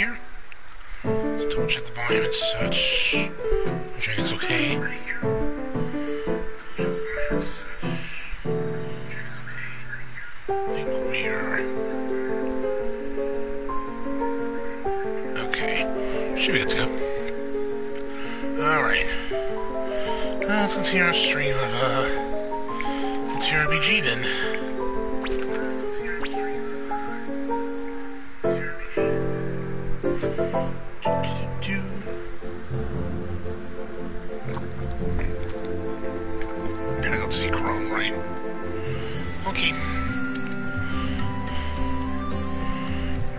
here. Let's double check the volume and such. Everything's okay. I think we're okay. Should be good to go. All right. Uh, let's continue our stream of uh, TRPG then. Okay.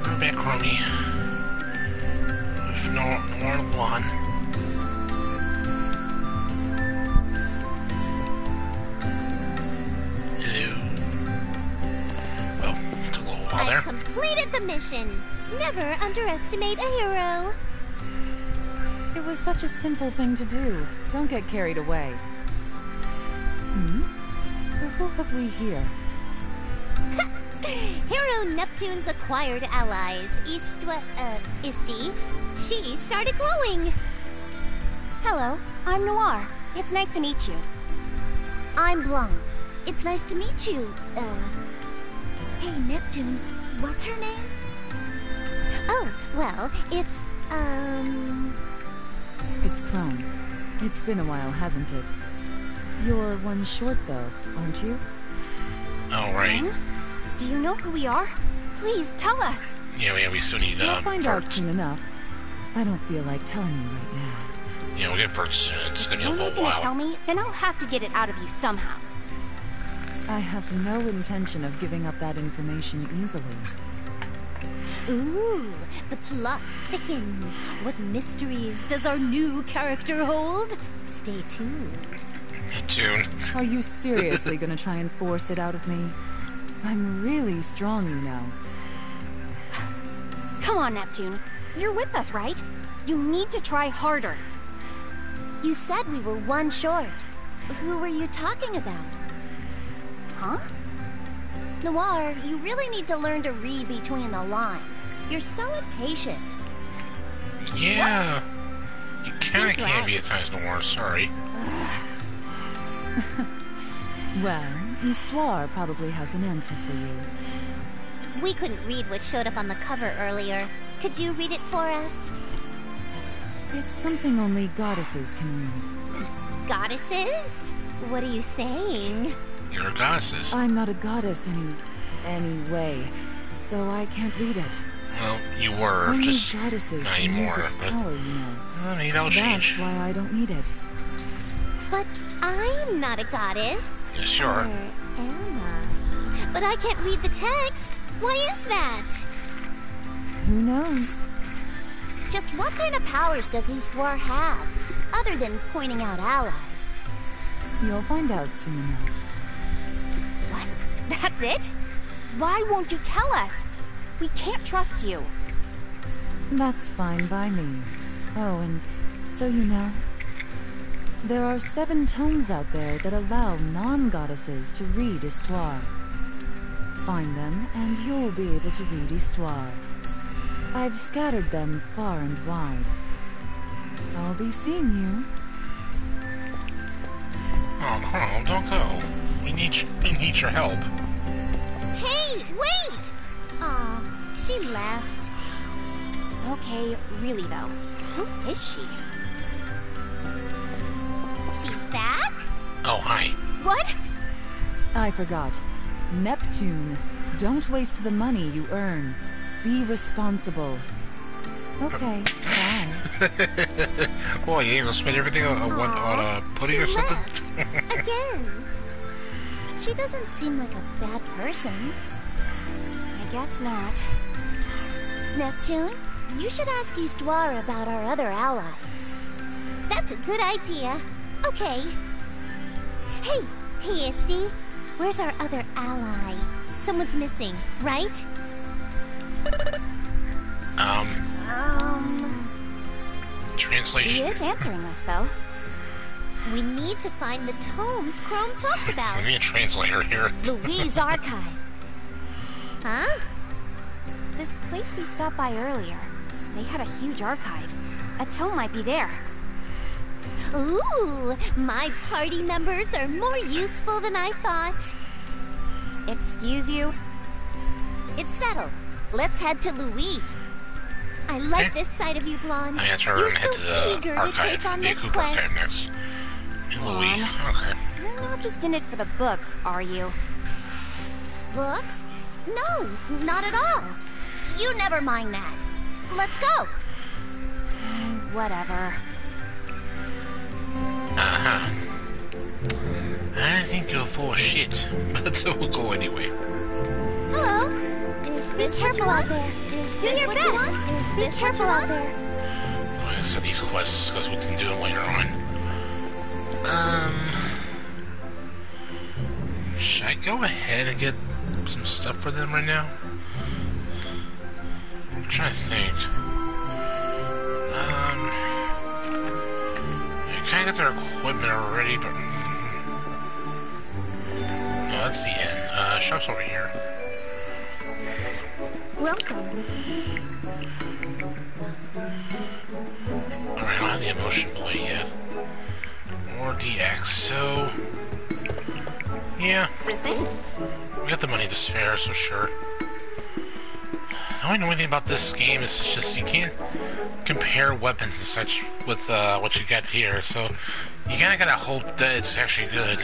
Go back, Chromie. If no, no more blonde. Hello. Well, it's a little while I there. completed the mission. Never underestimate a hero. It was such a simple thing to do. Don't get carried away. Hmm? Who have we here? Hero Neptune's acquired allies, Histoire, uh, Histy. She started glowing. Hello, I'm Noir. It's nice to meet you. I'm Blanc. It's nice to meet you. Uh, hey, Neptune, what's her name? Oh, well, it's, um, It's Chrome. It's been a while, hasn't it? You're one short, though, aren't you? All right. Do you know who we are? Please tell us. Yeah, yeah, we still need You'll uh, find out soon enough. I don't feel like telling you right now. Yeah, we'll get parts soon. It's gonna be a You're little gonna while. tell me? Then I'll have to get it out of you somehow. I have no intention of giving up that information easily. ooh, the plot thickens. What mysteries does our new character hold? Stay tuned. Tune. Are you seriously gonna try and force it out of me? I'm really strong, you know. Come on, Neptune. You're with us, right? You need to try harder. You said we were one short. Who were you talking about? Huh? Noir, you really need to learn to read between the lines. You're so impatient. Yeah. You kinda She's can right. be at times no more. Sorry. Well, Histoire probably has an answer for you. We couldn't read what showed up on the cover earlier. Could you read it for us? It's something only goddesses can read. Goddesses? What are you saying? You're a goddesses. I'm not a goddess any anyway, so I can't read it. Well, you were Only just goddesses not anymore. use its But power, you know. I mean, that'll That's change. why I don't need it. But I'm not a goddess. Yeah, sure. Oh, or Anna. But I can't read the text. Why is that? Who knows? Just what kind of powers does Histoire have, other than pointing out allies? You'll find out soon enough. What? That's it? Why won't you tell us? We can't trust you. That's fine by me. Oh, and so you know, there are seven tomes out there that allow non-goddesses to read Histoire. Find them, and you'll be able to read Histoire. I've scattered them far and wide. I'll be seeing you. Oh, Carl, don't go. We need your, we need your help. Hey, wait! Aw, she left. Okay, really though. Who is she? She's back? Oh, hi. What? I forgot. Neptune, don't waste the money you earn. Be responsible. Okay, bye. Oh, you're gonna spend everything on, on, one- on a pudding she or something? left. Again. She doesn't seem like a bad person. I guess not. Neptune, you should ask Histoire about our other ally. That's a good idea. Okay. Hey, hey, Histy. Where's our other ally? Someone's missing, right? um, Um, Translation. She is answering us though. we need to find the tomes Chrome talked about. We need a translator here. Louise Archive. Huh? This place we stopped by earlier. They had a huge archive. A tome might be there. Ooh, my party members are more useful than I thought. Excuse you? It's settled. Let's head to Louis. I like Okay. this side of you, Blanc. I guess we're You're head so to the eager to take on the this quest. archive next. Louis. Okay. You're not just in it for the books, are you? Books? No, not at all. You never mind that. Let's go. Whatever. Uh-huh. I think you're full of shit, but we'll go anyway. Hello. Is Be this what careful out want? there. Is Do your best. you? Is Be careful out there. I said these quests because we can do them later on. Um, should I go ahead and get some stuff for them right now? I'm trying to think. Um, I got their equipment already, but no, that's the end. Uh, shop's over here. Welcome. Alright, I don't have the emotion blade yet. Or DX, so... Yeah, we got the money to spare, so sure. The only annoying thing about this game is just you can't compare weapons and such with uh, what you got here, so you kinda gotta hope that it's actually good.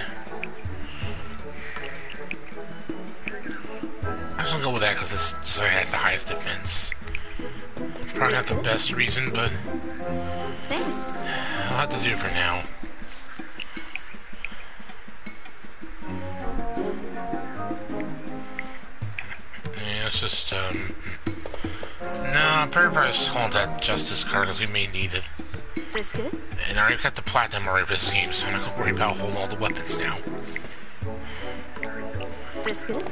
I'm just gonna go with that because it has the highest defense. Probably not the best reason, but Thanks. I'll have to do it for now. Yeah, it's just, um... No, Perry Price calling that Justice card because we may need it. This good? And I already got the platinum already for this game, so I'm not gonna worry about holding all the weapons now. This good?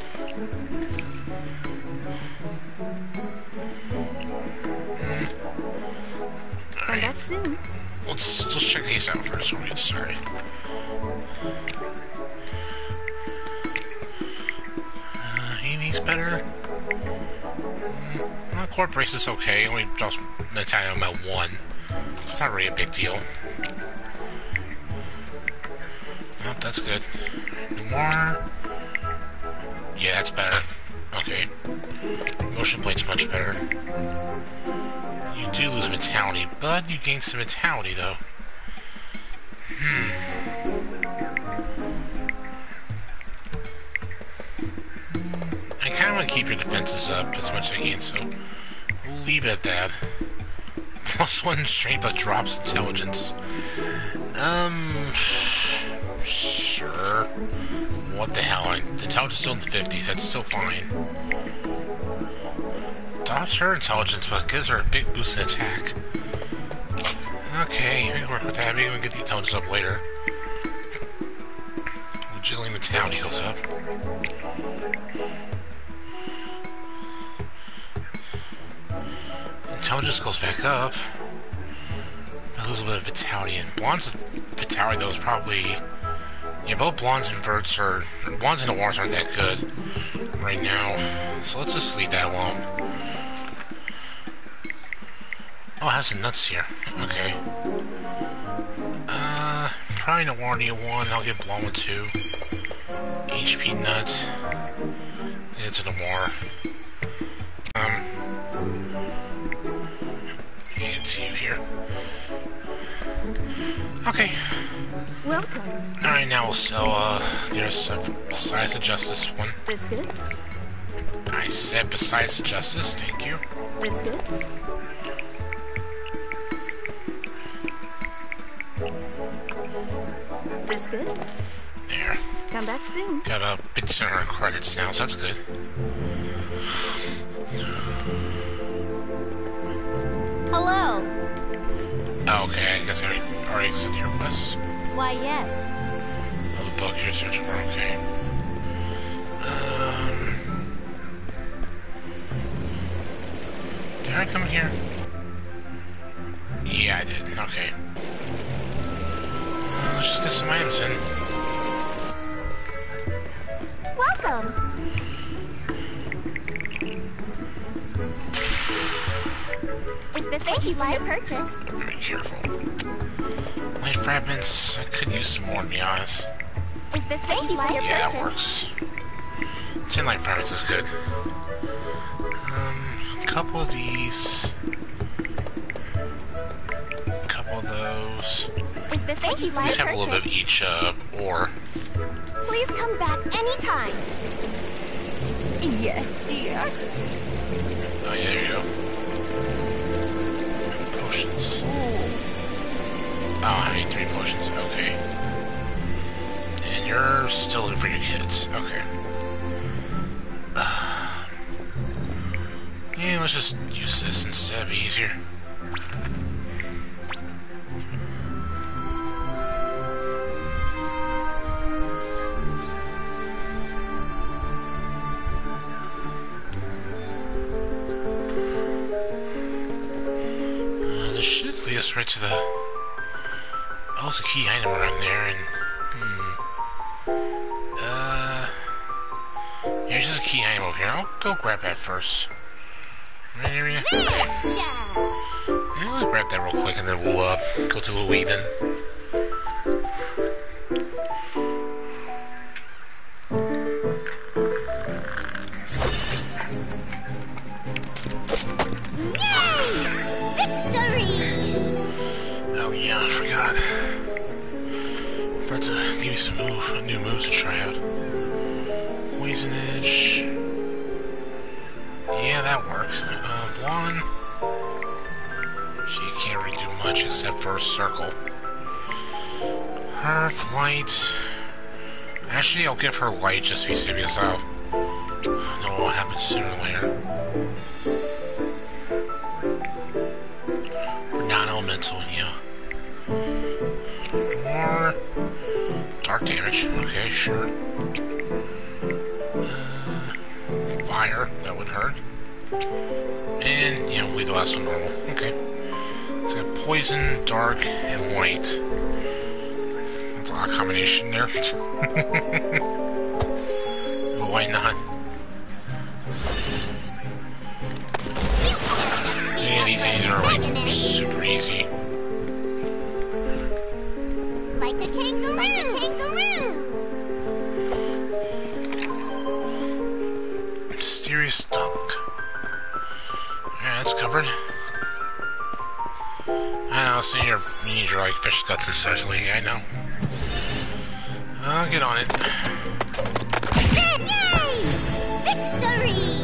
Back soon. Let's let's check these out first before we get started. Uh, he needs better. Mm, well, Corp race is okay. Only drops Metanium at one. It's not really a big deal. Oh, that's good. More. Yeah, that's better. Okay. Motion blade's much better. You do lose mentality, but you gain some mentality, though. Hmm. I kind of want to keep your defenses up as much as I can, so we'll leave it at that. Plus one strength, but drops intelligence. Um, sure. What the hell? The Intelligence is still in the 50s. That's still fine. Drops her intelligence, but gives her a big boost in attack. Okay, we can work with that. Maybe we can get the intelligence up later. Agility and Town goes up. Intelligence goes back up. A little bit of vitality, and Blonde's vitality though is probably yeah, both blondes and verts are blondes and noirs aren't that good right now. So let's just leave that alone. Oh, it has some nuts here. Okay. Uh, probably Noir need one. I'll get blonde with two. HP nuts. It's a Noir. Okay. Welcome. Alright, now we'll sell, uh, there's uh, besides the justice one. Good? I said besides the justice, thank you. This good? There. Come back soon. Got a bit center credits now, so that's good. Hello. Okay, I guess I already, already accepted your request. Why, yes. Oh, the book you're searching for, okay. Um, did I come here? Yeah, I did. Okay. Uh, let's just get some items in. Welcome. Is this thank you for your purchase? Very careful. Light fragments, I could use some more to be honest. Is this thank you for your Yeah, purchase? that works. Ten light fragments is good. Um, a couple of these. A couple of those. Is this thank you These your have a little bit of each, uh, ore. Please come back anytime. Yes, dear. Oh, yeah, there you go. Potions. Oh, I need three potions. Okay. And you're still looking for your kids. Okay. yeah, let's just use this instead. Be easier. Uh, right to the... There's a key item around there, and... Hmm... Uh... There's just a key item over here. I'll go grab that first. Right area? Okay. Yeah, we'll grab that real quick, and then we'll, uh, go to Louis then. Her light. Actually, I'll give her light just because I'll know what happens sooner or later. Non-elemental, yeah. More dark damage. Okay, sure. Uh, fire, that would hurt. And, you know, leave the last one normal. Okay. So got poison, dark, and white. That's a lot of combination there. Why not? Yeah, these these are like super easy. Like a kangaroo! Like kangaroo! Mysterious tongue. Yeah, that's covered. I know, so you're, you need your like fish guts essentially, I know. I'll get on it. Victory!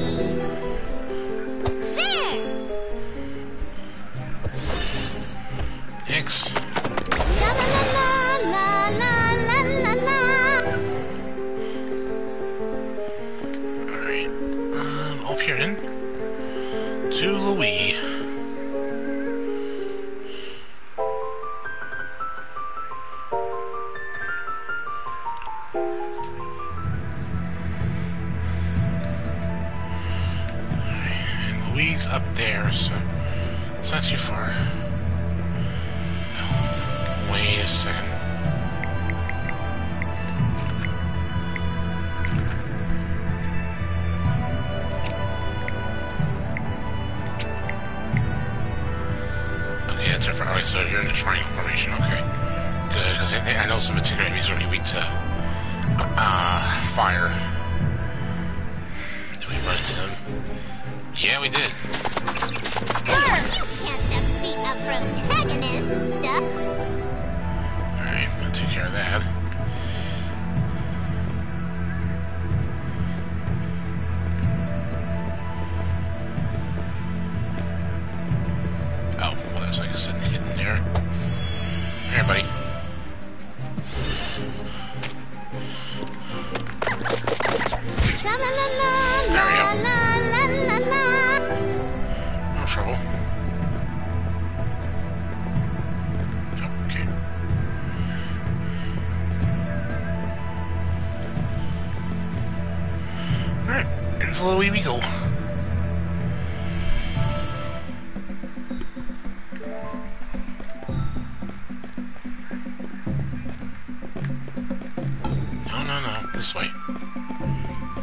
No, no. This way.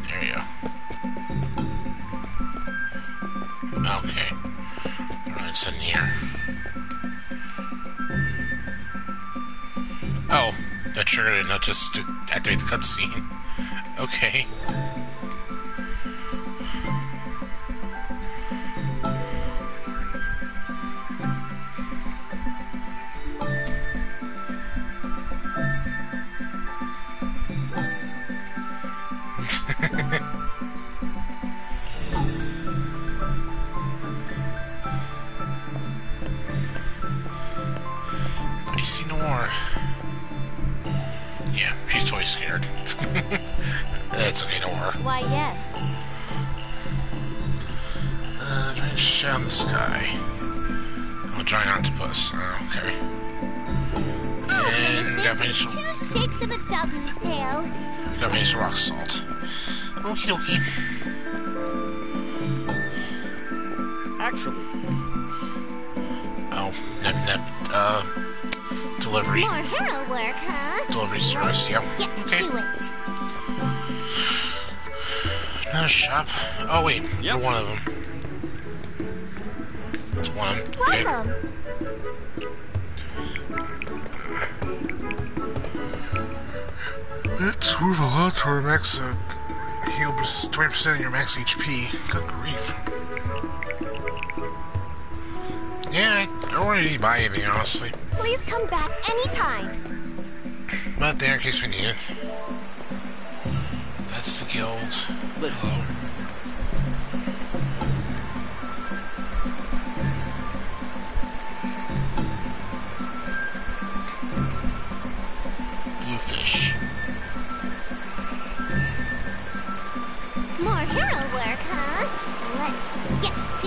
There you go. Okay. Alright, What's in here? Oh, that triggered it, not just to activate the cutscene. Okay. Oh, wait. Yep. You're one of them. That's one. Okay. Welcome. It's worth a lot to our max uh, heal 20% of your max HP. Good grief. Yeah, I don't really buy anything, honestly. Please come back anytime. But there in case we need it. That's the guild. Listen. Hello.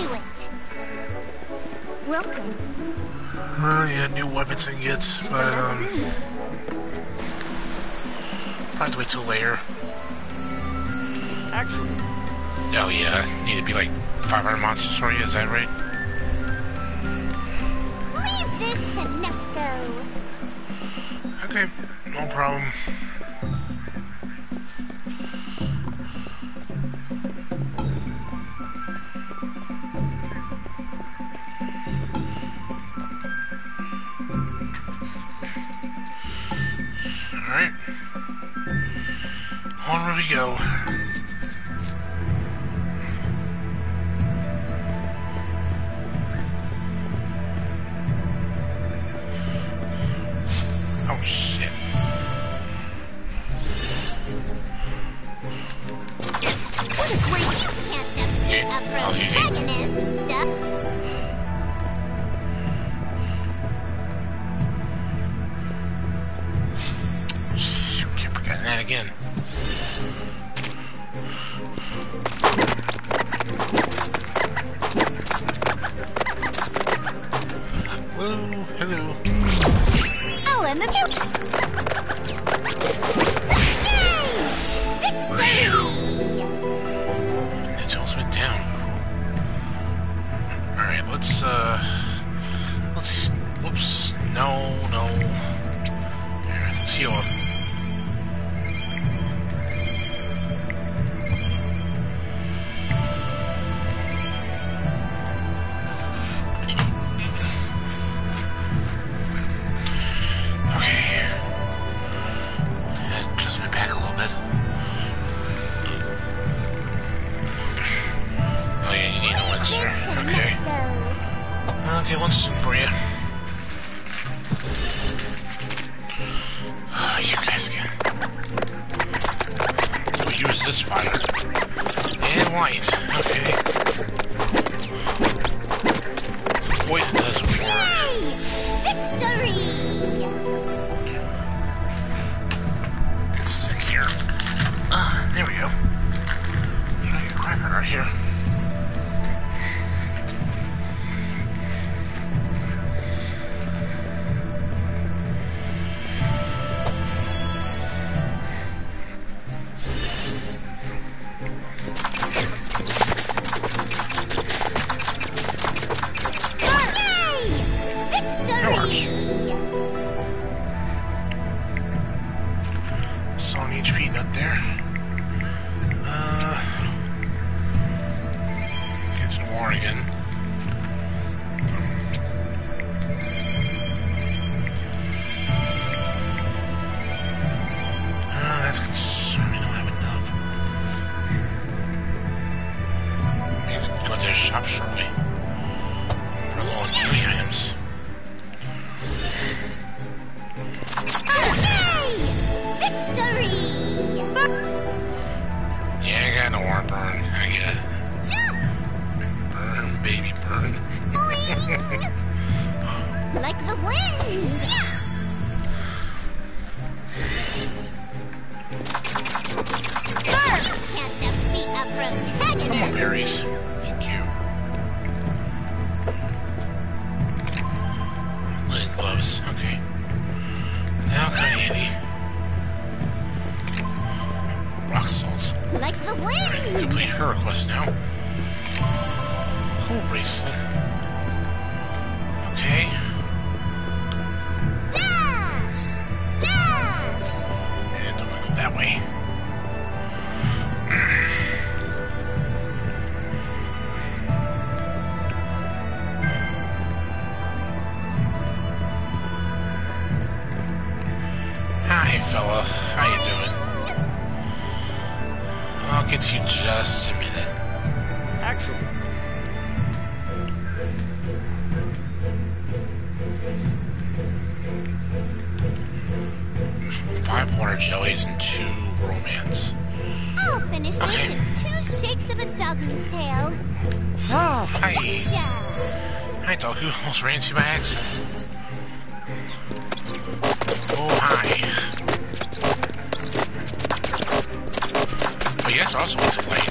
To it. Welcome. Uh, yeah, new weapons and gets, but, um... Probably have to wait till later. actually, Oh, yeah, need to be like 500 monsters for you, is that right? Leave this to Neko. Okay, no problem. This fire. And light. Okay. Some poison doesn't work. Victory! How you doing? I'll get you just a minute. Actually. Five horror jellies and two romance. I'll finish this in two shakes of a doggy's tail. Oh, hi. Hi, Doku. Almost ran into you by accident. house, what's it?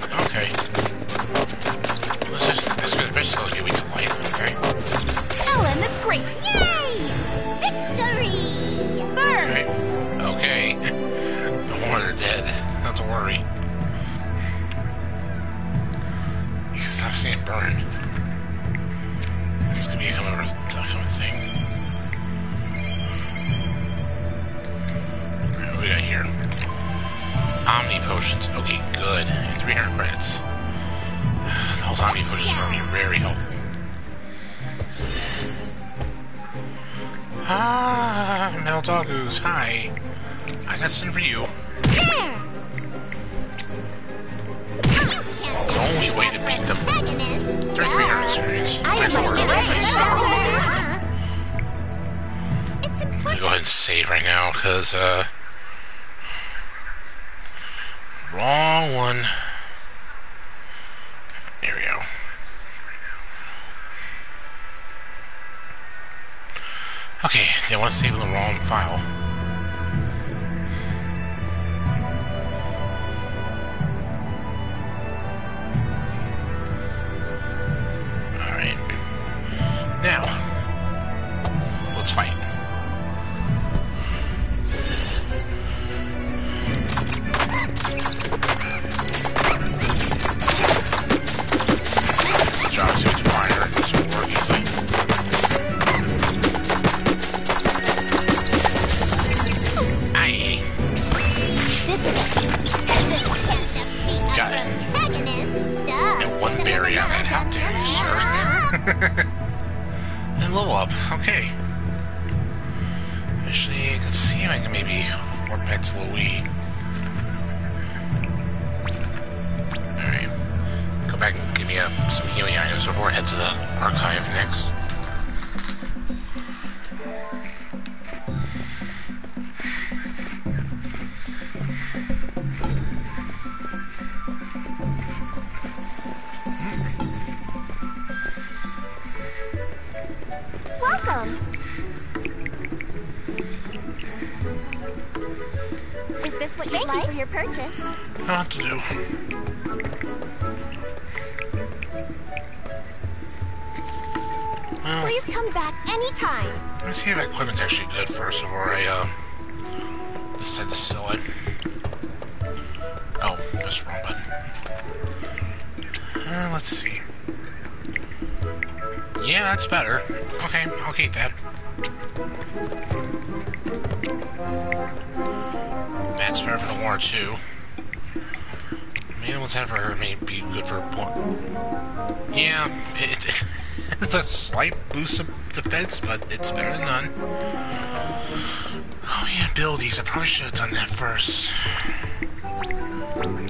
I should have done that first.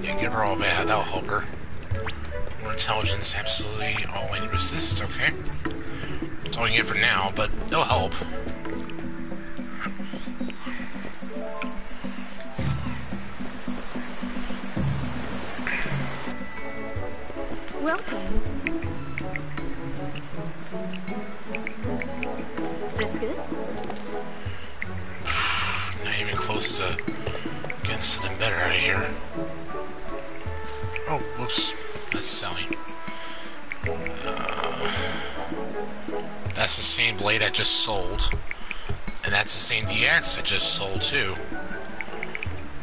Yeah, give her all that. That'll help her. More intelligence, absolutely. All I need resist, okay? That's all I get for now, but it'll help. Welcome. This good? supposed to get something better out of here. Oh, whoops. That's selling. Uh, that's the same blade I just sold. And that's the same DX I just sold, too.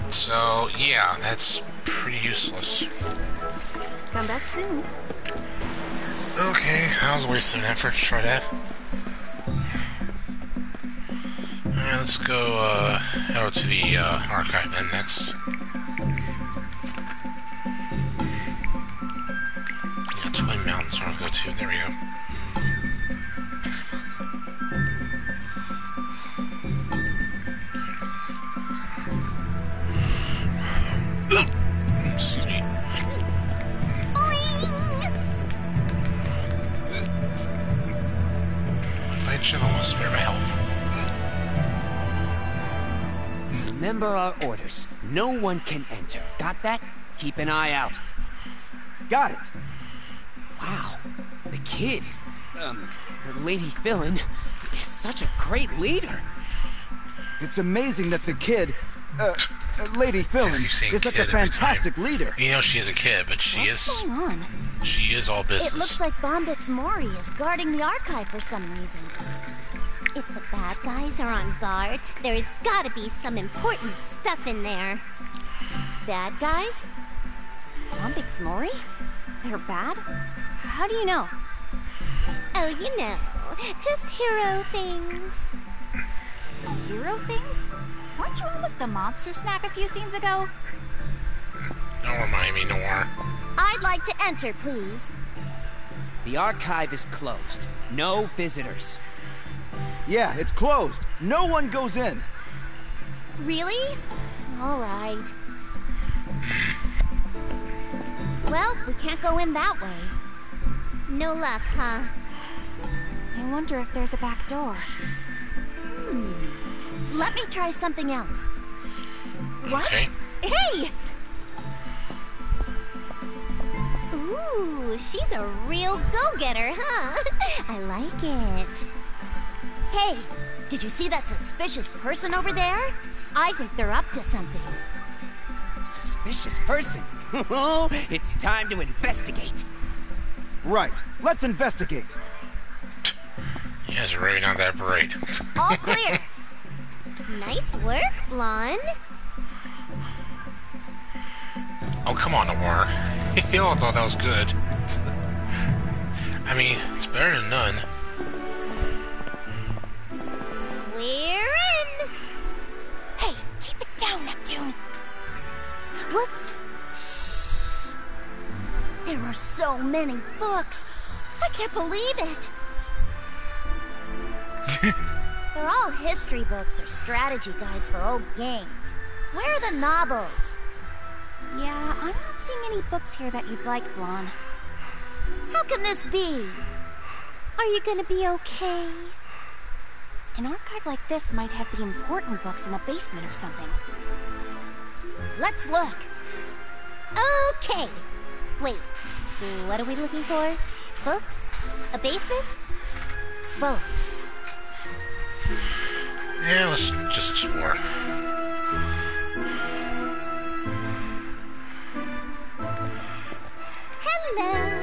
So, yeah, that's pretty useless. Come back soon. Okay, I was wasting effort to try that. Let's go uh, out to the uh, archive then next. Yeah, Twin Mountains I want to go to. There we go. Remember our orders. No one can enter. Got that? Keep an eye out. Got it. Wow. The kid, um, the Lady Villain, is such a great leader. It's amazing that the kid, uh, uh, Lady Vilin, is such a fantastic leader. You know she is a kid, but she What's is going on? she is all business. It looks like Bombyx Mori is guarding the archive for some reason. If the bad guys are on guard, there's gotta be some important stuff in there. Bad guys? Bombyx Mori? They're bad? How do you know? Oh, you know, just hero things. Hero things? Weren't you almost a monster snack a few scenes ago? Don't remind me, Noir. I'd like to enter, please. The archive is closed. No visitors. Yeah, it's closed. No one goes in. Really? All right. Well, we can't go in that way. No luck, huh? I wonder if there's a back door. Hmm. Let me try something else. What? Okay. Hey! Ooh, she's a real go-getter, huh? I like it. Hey, did you see that suspicious person over there? I think they're up to something. Suspicious person. Oh, it's time to investigate. Right. Let's investigate. You guys are really not that bright. All clear. nice work, Blanc. oh, come on, Noir. you all thought that was good. I mean, it's better than none. We're in. Hey, keep it down, Neptune. Whoops. Shh. There are so many books. I can't believe it. They're all history books or strategy guides for old games. Where are the novels? Yeah, I'm not seeing any books here that you'd like, Blanc. How can this be? Are you gonna be okay? An archive like this might have the important books in the basement or something. Let's look. Okay. Wait, what are we looking for? Books? A basement? Both. Yeah, let's just explore. Hello.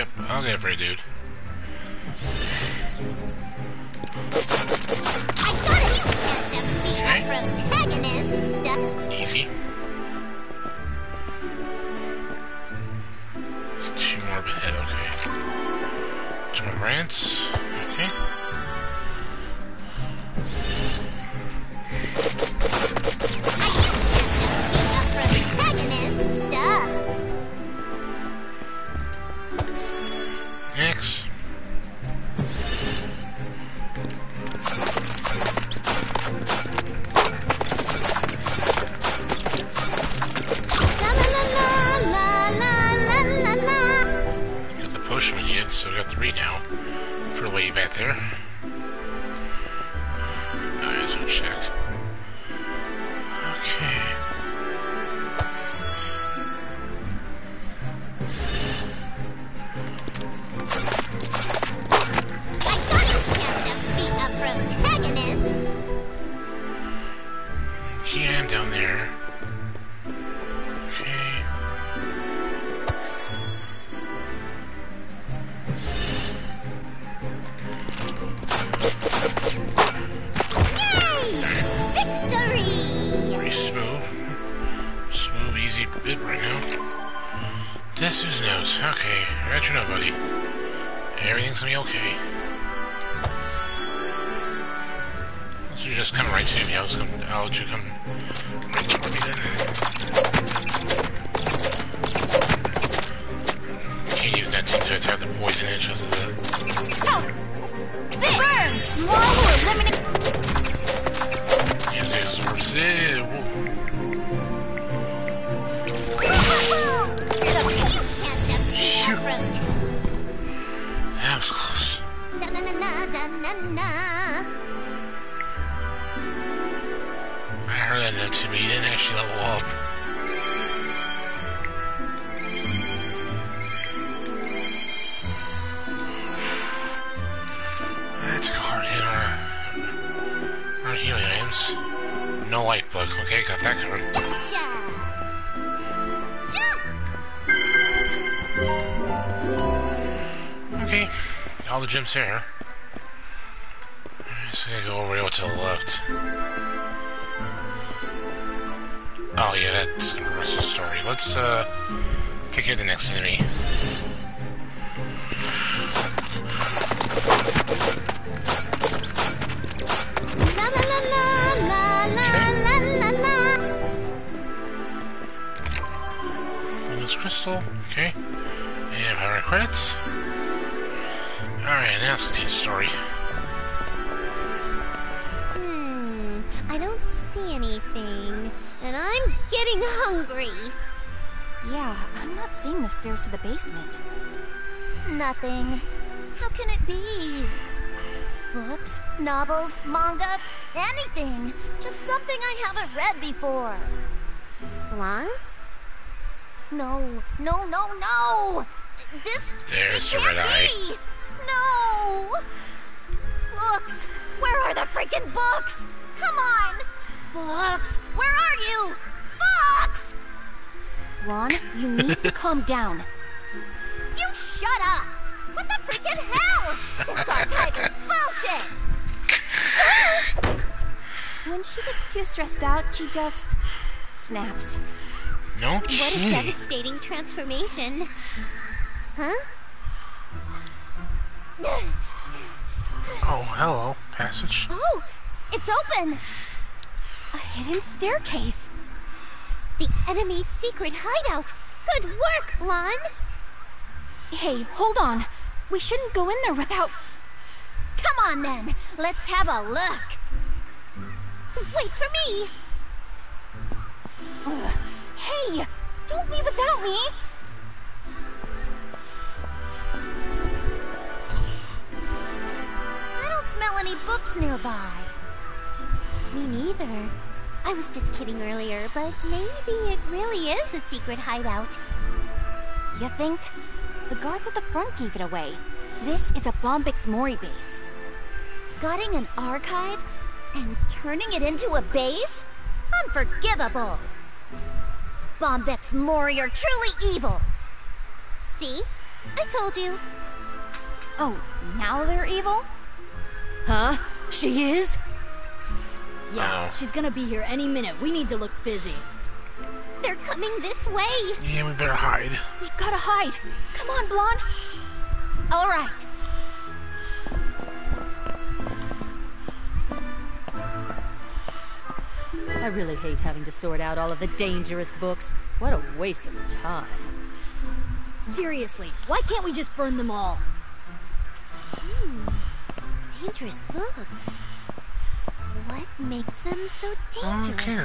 Yep, I'll get you, dude. Okay, got that. Jump. Okay, all the gems here. So I go over here to the left. Oh yeah, that's gonna the story. Let's uh take care of the next enemy. Crystal, okay. And power credits. Alright, now let's continue the story. Hmm, I don't see anything, and I'm getting hungry. Yeah, I'm not seeing the stairs to the basement. Nothing. How can it be? Books, novels, manga, anything. Just something I haven't read before. What? No, no, no, no! This. There's this can't be. No! Books! Where are the freaking books? Come on! Books! Where are you? Books! Ron, you need to calm down. You shut up! What the freaking hell? Archive is bullshit! When she gets too stressed out, she just snaps. No What a devastating transformation. Huh? Oh, hello. Passage. Oh, it's open! A hidden staircase. The enemy's secret hideout. Good work, Lon! Hey, hold on. We shouldn't go in there without. Come on then, let's have a look. Wait for me! Ugh. Hey, don't leave without me. I don't smell any books nearby. Me neither. I was just kidding earlier, but maybe it really is a secret hideout. You think? The guards at the front gave it away. This is a Bombyx Mori base. Gutting an archive and turning it into a base? Unforgivable! Bombyx Mori are truly evil! See? I told you. Oh, now they're evil? Huh? She is? Yeah, Oh. she's gonna be here any minute. We need to look busy. They're coming this way! Yeah, we better hide. We've gotta hide. Come on, Blanc. Alright. I really hate having to sort out all of the dangerous books. What a waste of time. Seriously, why can't we just burn them all? Hmm, dangerous books. What makes them so dangerous? Okay.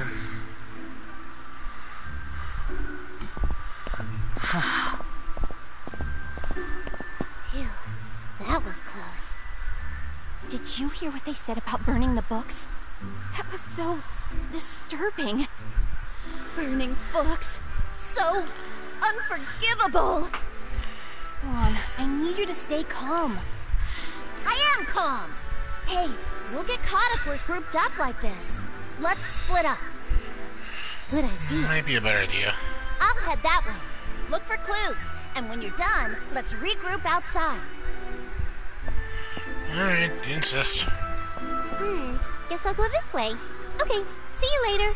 Phew, that was close. Did you hear what they said about burning the books? That was so disturbing. Burning books. So unforgivable. Ron, I need you to stay calm. I am calm. Hey, we'll get caught if we're grouped up like this. Let's split up. Good idea. Might be a better idea. I'll head that way. Look for clues, and when you're done, let's regroup outside. Alright, insist. Hmm, guess I'll go this way. Okay, See you later.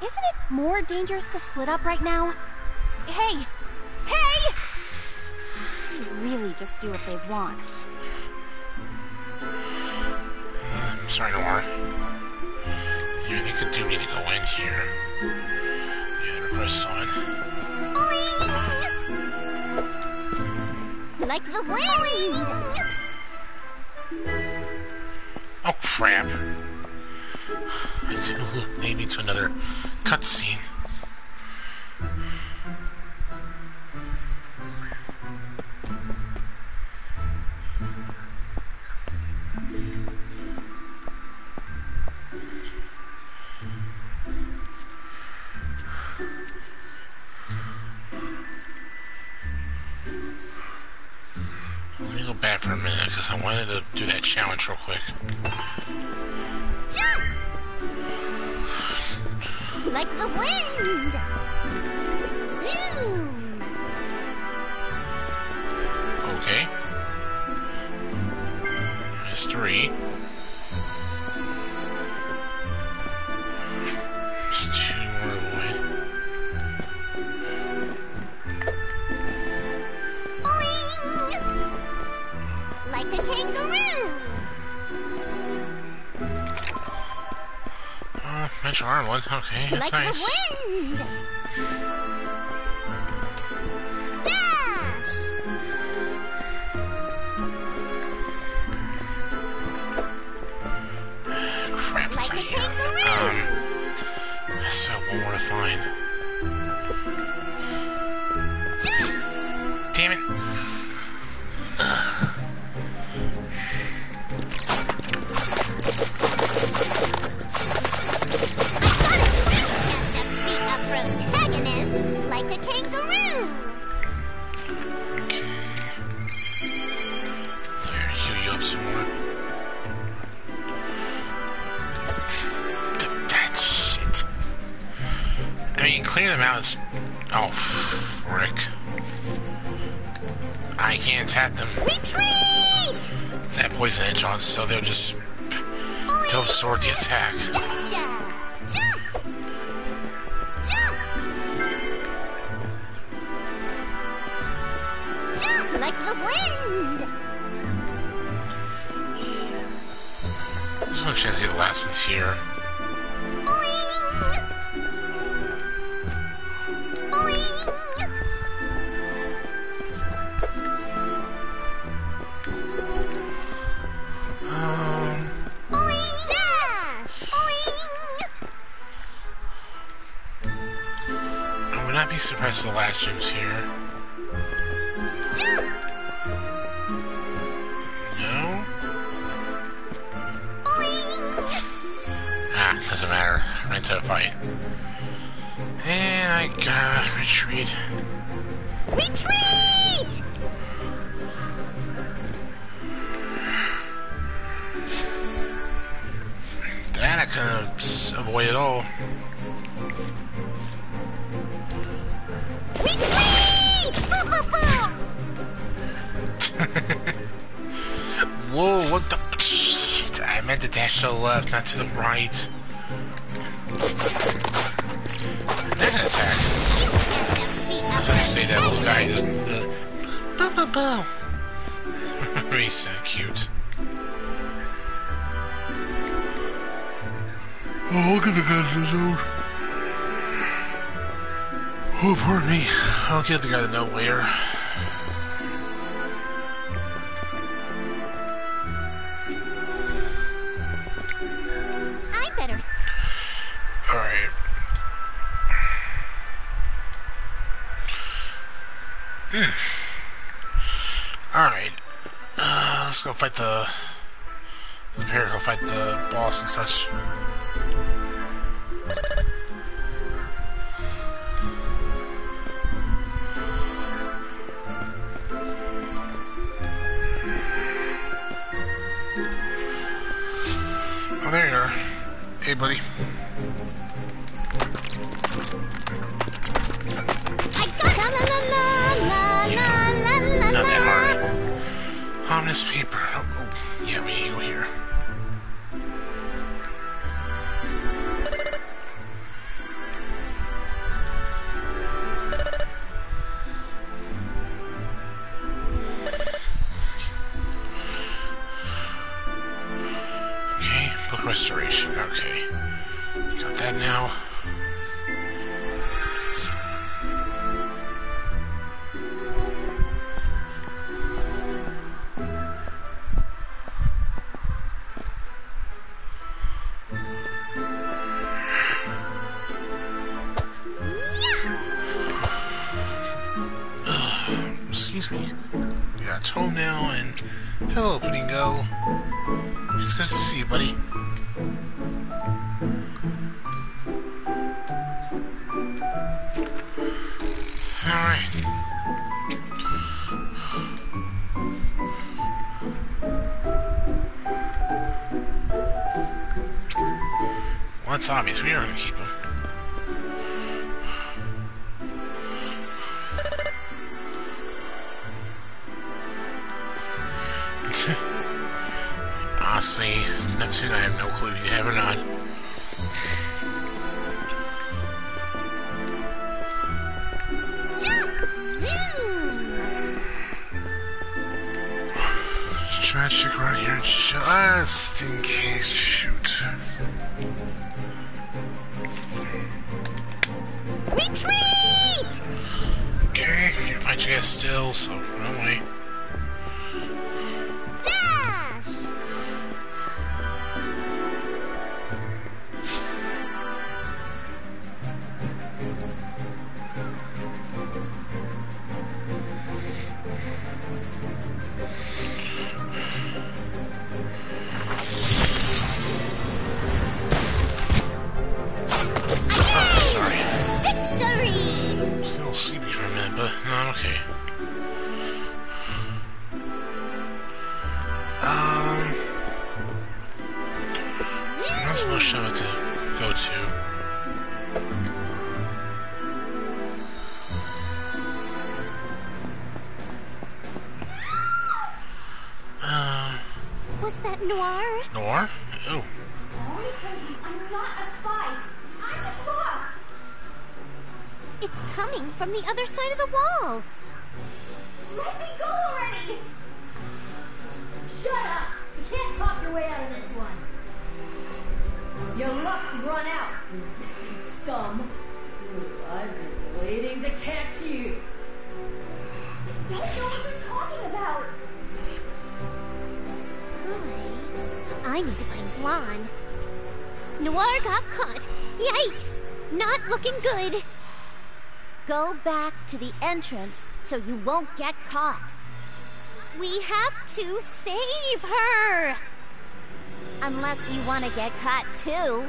Isn't it more dangerous to split up right now? Hey! Hey! They really just do what they want. I'm sorry, Noire. You know, they could do need to go in here. Yeah, reverse on. Like the wind! Oh crap! It lead to another cutscene. Challenge real quick. Like the wind! Out is... Oh, frick. I can't attack them. Retreat! They have poison edge on, so they'll just... They'll absorb the attack. Gotcha! Jump! Jump! Jump like the wind! No chance to get the last ones here. Would not be surprised if the last gym's here. Jump! No? Boing! Ah, doesn't matter. Right to a fight. And I gotta retreat. Retreat! That I could avoid it all. To dash to the left, not to the right. That's an attack. I was gonna say that little guy just. Uh. He's so cute. Oh, look at the guy in the. Oh, pardon me. I'll get the guy to nowhere. I fight the. Prepare to go fight the boss and such. Oh, there you are. Hey, buddy. Not that hard. Ominous paper. Try to check around here just ah, in case. Shoot. Retreat! Okay, can't find you guys still, so run away. Entrance so you won't get caught. We have to save her! Unless you want to get caught too.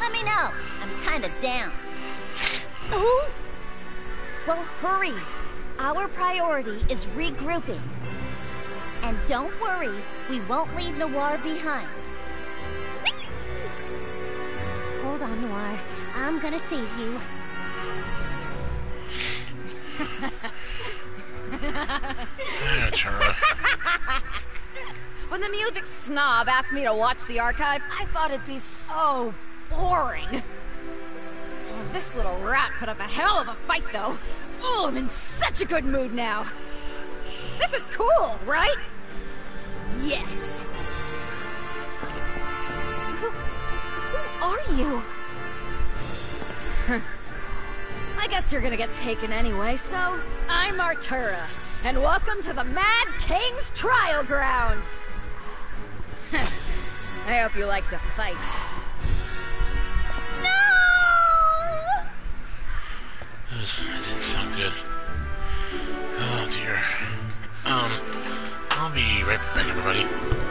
Let me know. I'm kind of down. Oh? Well, hurry. Our priority is regrouping. And don't worry, we won't leave Noire behind. Hold on, Noire. I'm gonna save you. Yeah, Tara. When the music snob asked me to watch the archive, I thought it'd be so boring. Oh, this little rat put up a hell of a fight, though. Oh, I'm in such a good mood now. This is cool, right? Yes. Who, who are you? Guess you're gonna get taken anyway, so I'm Artura, and welcome to the Mad King's Trial Grounds. I hope you like to fight. No! This didn't sound good. Oh dear. Um, I'll be right back, everybody.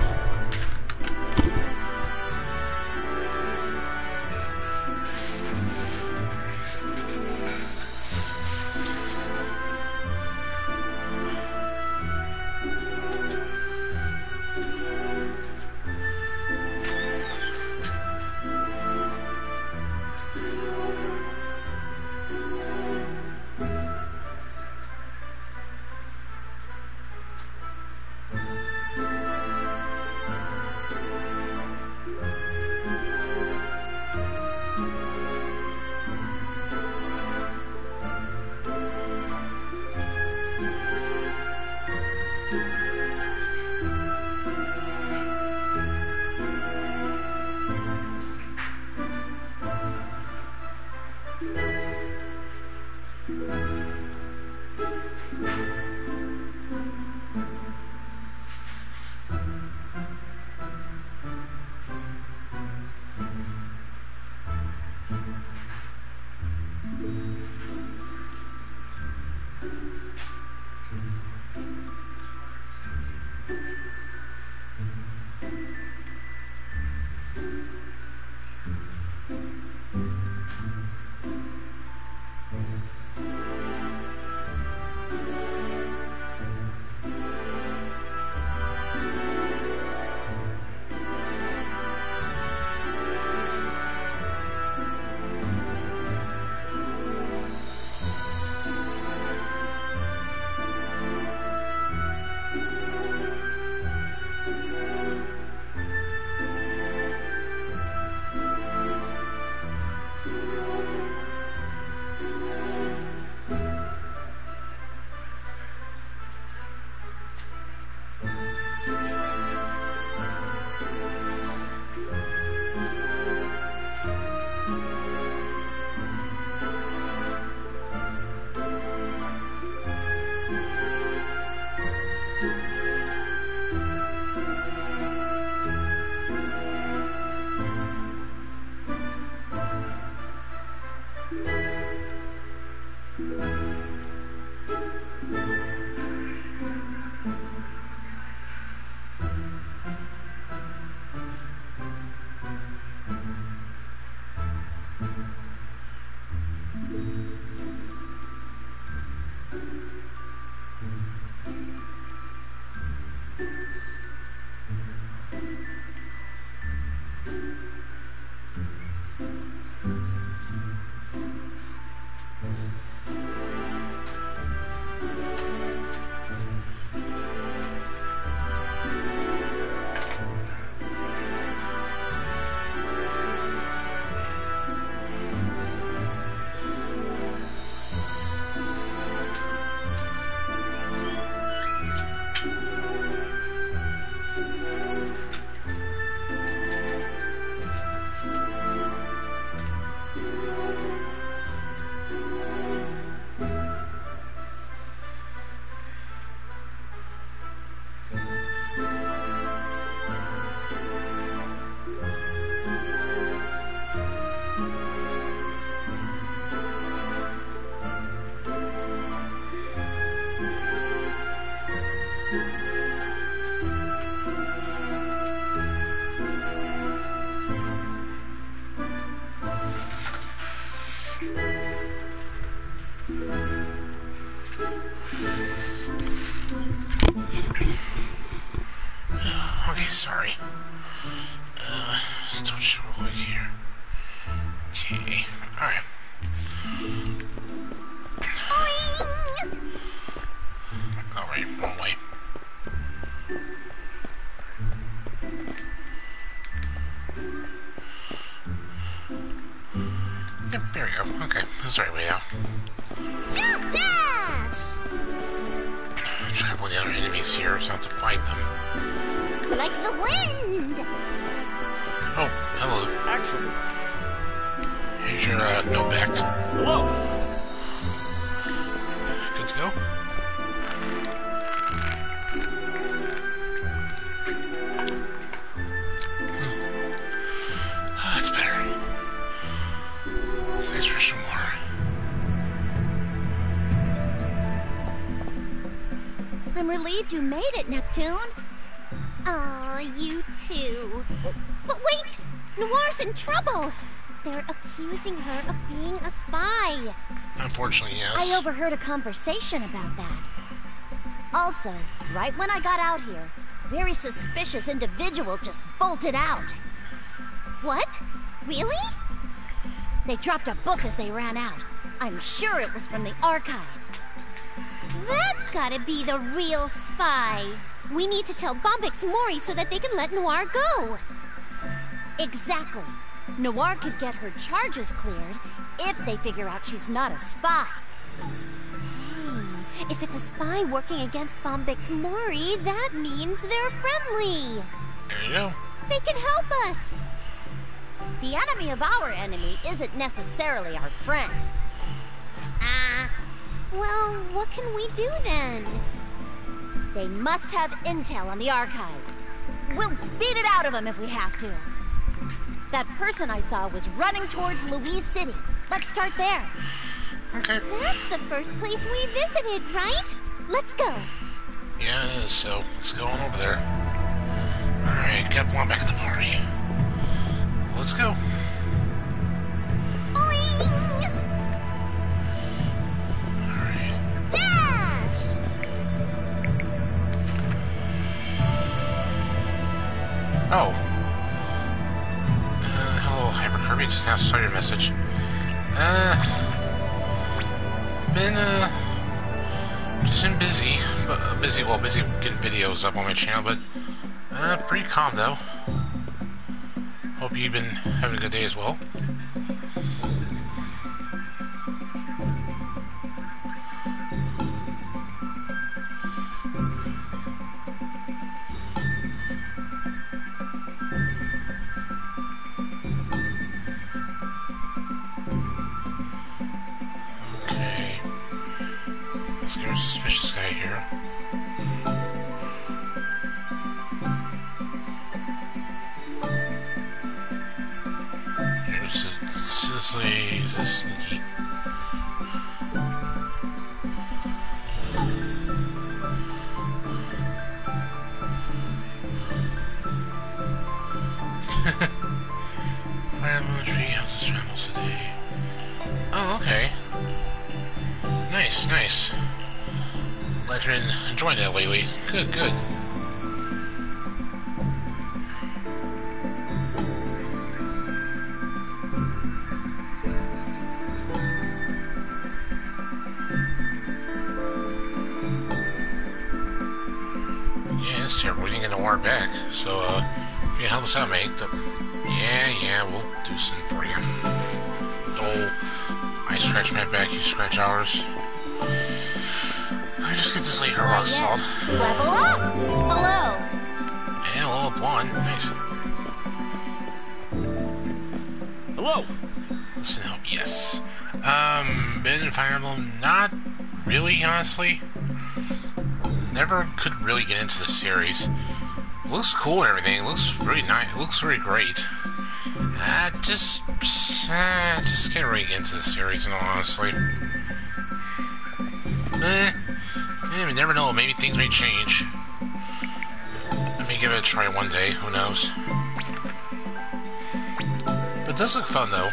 Conversation about that. Also, right when I got out here, very suspicious individual just bolted out. What? Really? They dropped a book as they ran out. I'm sure it was from the archive. That's gotta be the real spy. We need to tell Bombyx Mori so that they can let Noire go. Exactly. Noire could get her charges cleared if they figure out she's not a spy. If it's a spy working against Bombyx Mori, that means they're friendly. There you go. They can help us. The enemy of our enemy isn't necessarily our friend. Ah. well, what can we do then? They must have intel on the archive. We'll beat it out of them if we have to. That person I saw was running towards Louise City. Let's start there. Okay. That's the first place we visited, right? Let's go. Yeah, it is, so let's go on over there. Alright, got one back at the party. Let's go. Boing! Alright. Dash! Oh. Uh, hello, Hyper Kirby. Just now saw your message. Uh. Been, uh. Just been busy. But, uh, busy, well, busy getting videos up on my channel, but. Uh, pretty calm, though. Hope you've been having a good day as well. Here. Here's Sisley, is this. Oh, okay. Nice, nice. Glad been enjoying that lately. Good, good. Yeah, it's terrible. We didn't get the warrant back. So, uh, if you can help us out, mate, the... yeah, yeah, we'll do something for you. Oh, I scratch my back, you scratch ours. I just get this later rock salt. Level up! Hello! Yeah, a little blonde. Nice. Hello. Listen up, yes. Um, been in Fire Emblem? Not really, honestly. Never could really get into the series. Looks cool and everything. Looks really nice. Looks really great. Uh, just, uh, just can't really get into the series, in all honesty. Eh, eh, you never know. Maybe things may change. Let me give it a try one day. Who knows? But it does look fun, though.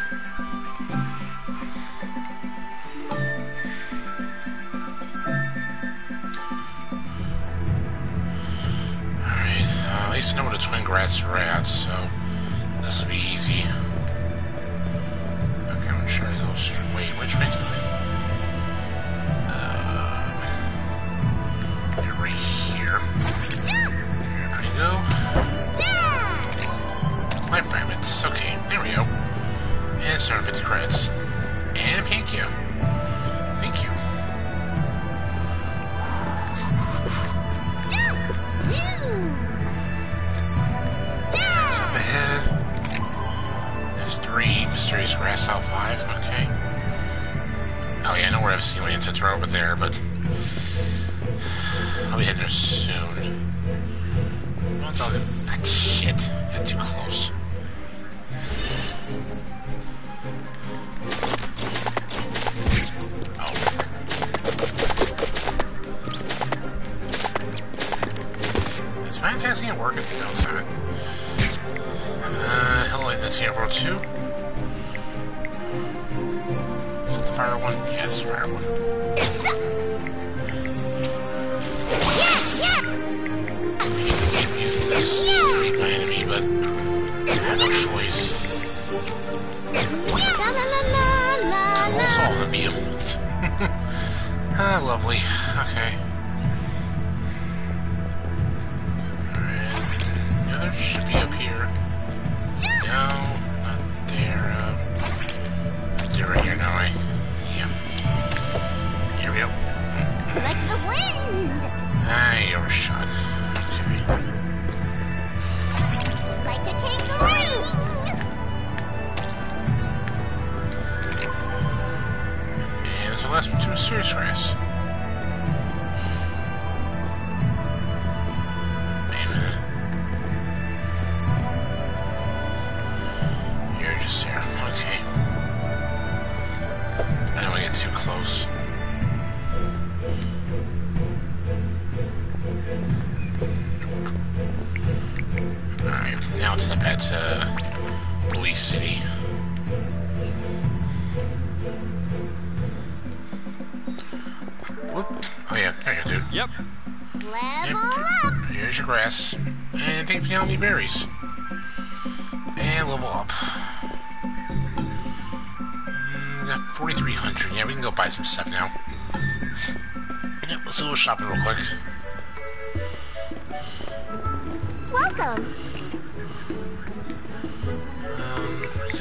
Alright, uh, least I know where the twin grass are at, so And 750. And thank you. Thank you. Up ahead. There's three mysterious grass out five. Okay. Oh yeah, I know where I've seen landsets are over there, but I'll be heading there soon. That ah, shit. Got too close. Here two. Is it the fire one? Yes, fire one. I hate to keep using this to beat my enemy, but I have no choice. Of him. ah, lovely.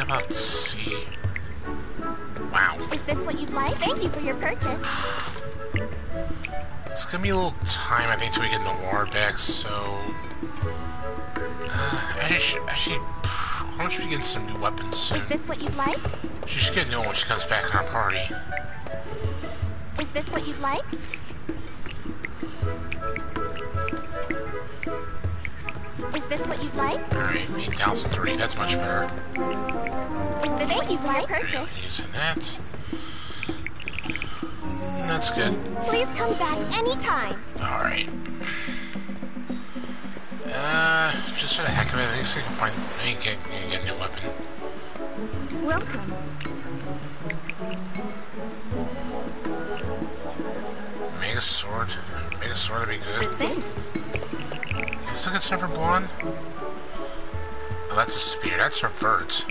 Let's see. Wow. Is this what you'd like? Thank you for your purchase. It's gonna be a little time, I think, till we get Noir back, so... Uh, actually, actually, why don't we get some new weapons soon? Is this what you'd like? She should get new one when she comes back in our party. Is this what you'd like? This what you'd like? Alright, 8,003, that's much better. Is this what you'd like? Purchase. Using that. Mm, That's good. Please come back anytime. Alright. Uh, just for the heck of it, I guess I can find, I can get, I can get a new weapon. Welcome. Mega sword. Mega sword would be good. Thanks. Is considered for blonde? Oh, that's a spear. That's her vert.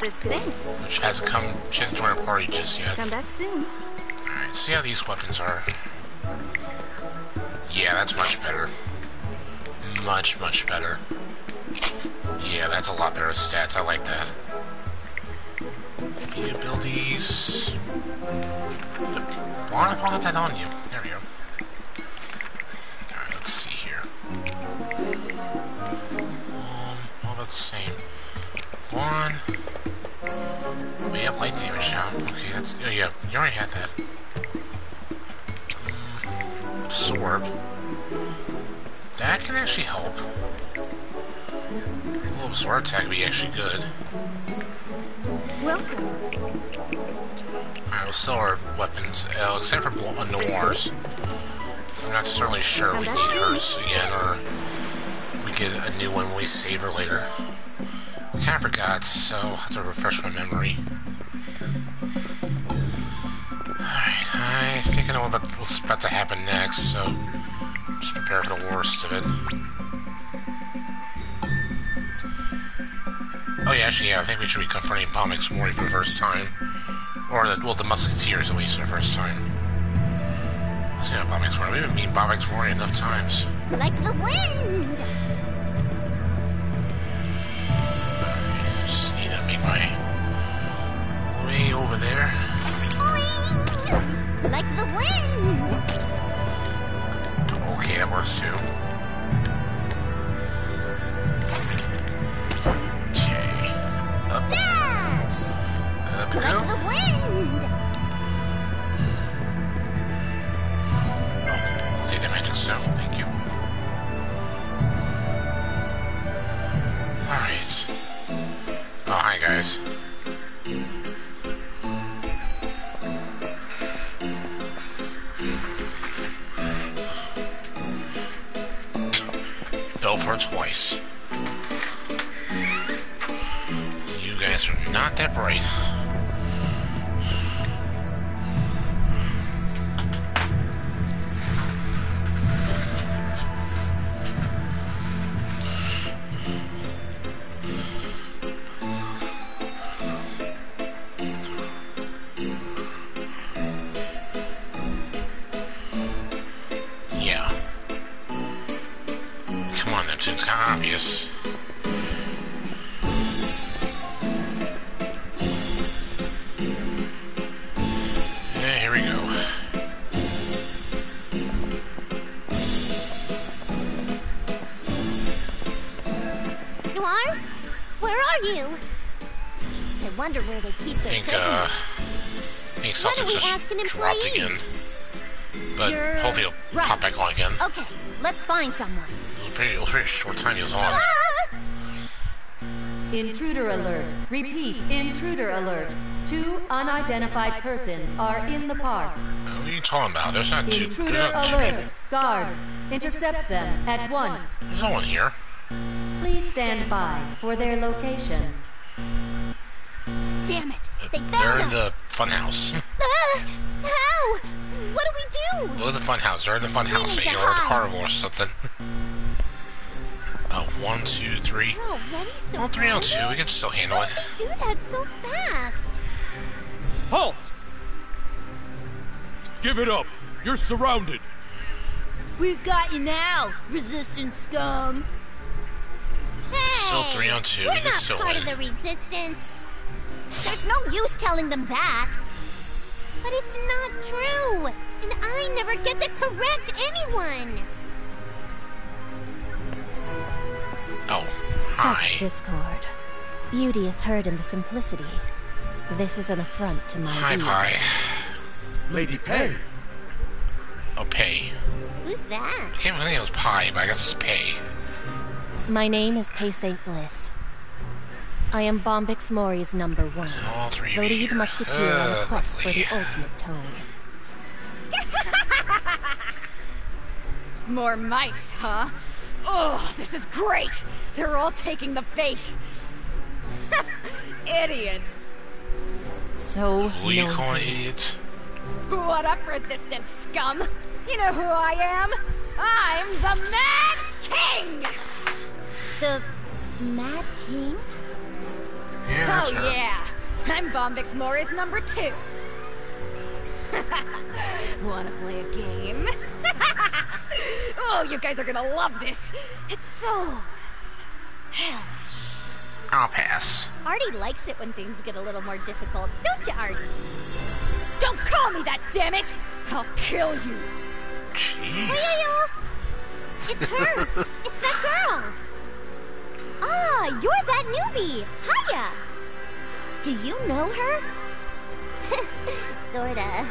Which hasn't come, she hasn't joined our party just yet. Come back soon. Alright, see how these weapons are. Yeah, that's much better. Much, much better. Yeah, that's a lot better stats. I like that. The abilities. The, don't I put that on you? There we go. The same. One. We have light damage now. Okay, that's. Oh, yeah, you already had that. Um, absorb. That can actually help. A little absorb attack would be actually good. Welcome. Alright, we'll sell our weapons, uh, except for uh, Noire's. So I'm not certainly sure we need hers again, or get a new one when we save her later. I kind of forgot, so I'll have to refresh my memory. Alright, I think I know about what's about to happen next, so just prepare for the worst of it. Oh yeah, actually, yeah, I think we should be confronting Bombyx Mori for the first time. Or, the, well, the Musketeers, at least, for the first time. Let's see how Bombyx Mori... We've been meeting Bombyx Mori enough times. Like the wind! Over there. Boing! Like the wind! Okay, that works too. Okay. Twice. You guys are not that bright. Dropped again. But You're hopefully it'll right. pop back on again. Okay, let's find someone. It was pretty, it was pretty short time he was on. Ah! Intruder alert. Repeat, intruder alert. Two unidentified persons are in the park. What are you talking about? There's not two. Intruder not two alert. people. Guards, intercept them at once. There's no one here. Please stand by for their location. Damn it! They found They're in us! the funhouse. How? What do we do? Look at the funhouse. They're in the funhouse. need to Or the hide. carnival or something. Uh, one, two, three. We're so Well, three on two. We can still handle How it. they do that so fast? Halt! Give it up. You're surrounded. We've got you now, resistance scum. Hey, Still three on two. We're We can not still part win. of the resistance. There's no use telling them that. But it's not true, and I never get to correct anyone. Oh, Such discord. Beauty is heard in the simplicity. This is an affront to my Hi, ears. Pie. Lady Pei. Oh, Pay. Who's that? I can't believe it was Pie, but I guess it's Pay. My name is Pei St. Bliss. I am Bombyx Mori's number one. The lead you. musketeer on Uh, a quest for the ultimate tone. More mice, huh? Oh, this is great! They're all taking the bait! Idiots! So Who are you calling idiots? What up, resistance scum? You know who I am? I'm the Mad King! The Mad King? Yeah, that's oh, her. yeah. I'm Bombyx Mori's number two. Wanna play a game? oh, you guys are gonna love this. It's so. hellish. I'll pass. Artie likes it when things get a little more difficult, don't you, Artie? Don't call me that, damn it! I'll kill you. Jeez. Hey, It's her. it's that girl. Ah, you're that newbie. Hiya. Do you know her? Sorta.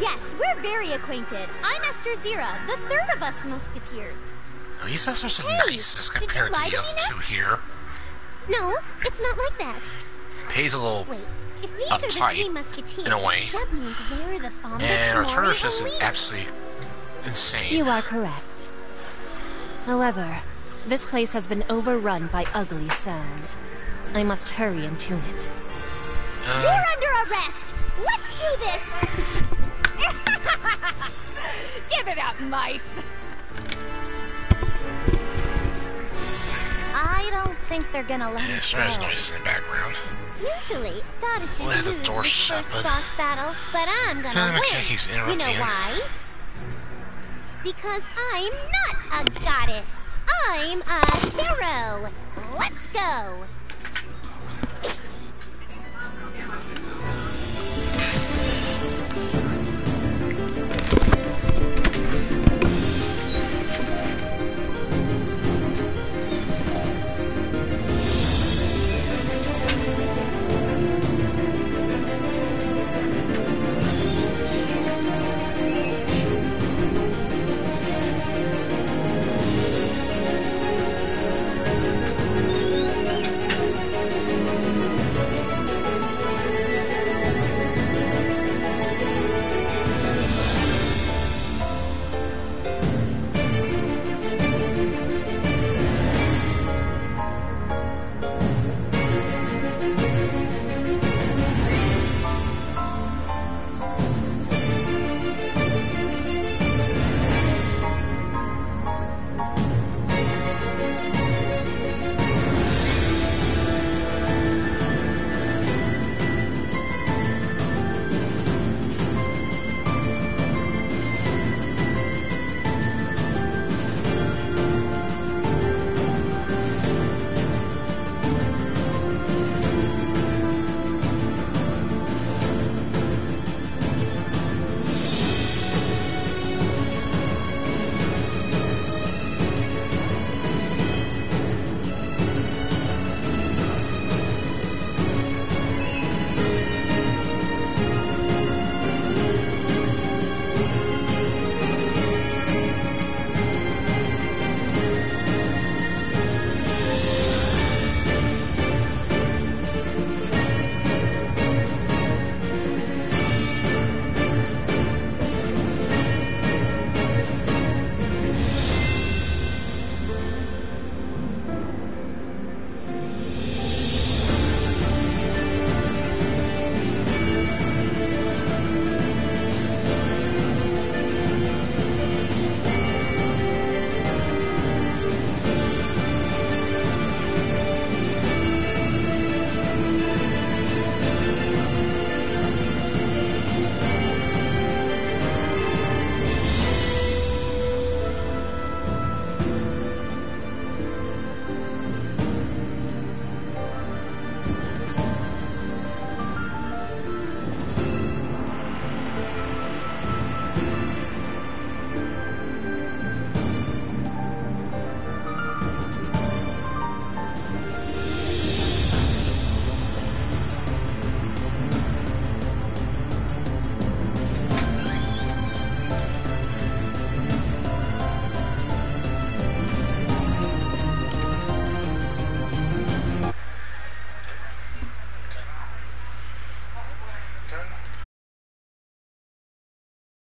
Yes, we're very acquainted. I'm Esther Zira, the third of us musketeers. At least that's so Hey, nice as compared to the other two here. No, it's not like that. Pay's a little. Wait, if these are the Uptight, three musketeers, in a way. that means they're the Bombyx And Mori Arturus is elite. absolutely insane. You are correct. However, this place has been overrun by ugly sounds. I must hurry and tune it. Uh, You're under arrest. Let's do this. Give it up, mice. I don't think they're gonna let Yeah, us sorry, there's go. noises in the background. Usually, goddesses We'll have the lose door in the shut, first but- boss battle, but I'm gonna I'm win. okay, he's you know why? Because I'm not a goddess. I'm a hero. Let's go.